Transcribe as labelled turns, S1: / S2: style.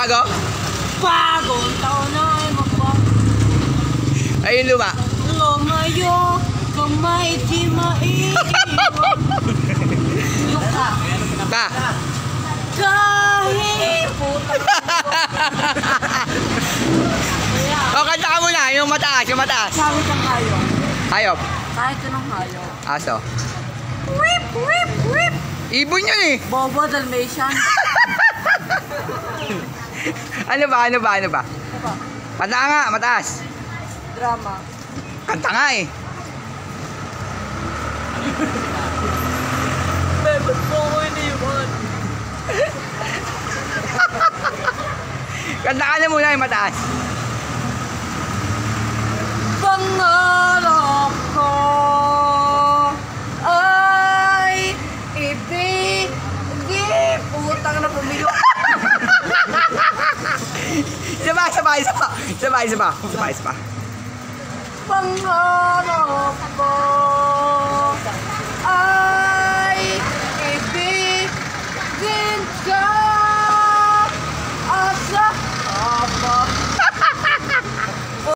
S1: Bago?
S2: Bagong taon na ay magbago.
S1: Ayun luma.
S2: Lumayo, kamay di maiiwan. Yuka.
S1: Pa.
S2: Kahit.
S1: O, kanta ka muna. Yung mataas, yung mataas.
S2: Sabi kang hayop.
S1: Hayop.
S2: Kahit anong hayop.
S1: Aso.
S2: Whip, whip, whip.
S1: Ibon yun eh.
S2: Bobo, Dalmatian.
S1: Ano ba, ano ba, ano ba?
S2: Ano ba?
S1: Ka nga, mataas.
S2: Drama.
S1: Kanta nga eh.
S2: Babe, ba't mo ako iniwan?
S1: Kanta ka na muna yung mataas.
S2: Pangarap 再发
S1: 一次吧再发一次吧再发一次吧疯
S2: 了吧